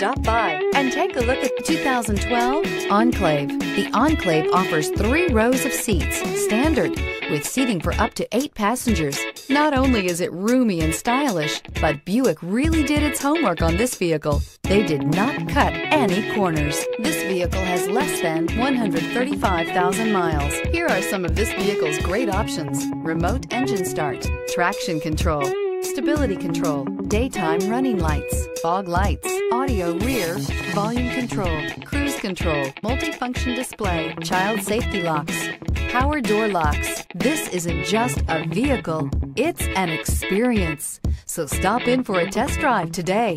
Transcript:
Stop by and take a look at the 2012 Enclave. The Enclave offers three rows of seats, standard, with seating for up to eight passengers. Not only is it roomy and stylish, but Buick really did its homework on this vehicle. They did not cut any corners. This vehicle has less than 135,000 miles. Here are some of this vehicle's great options. Remote engine start, traction control, stability control, daytime running lights, fog lights, audio rear, volume control, cruise control, multifunction display, child safety locks, power door locks. This isn't just a vehicle, it's an experience. So stop in for a test drive today.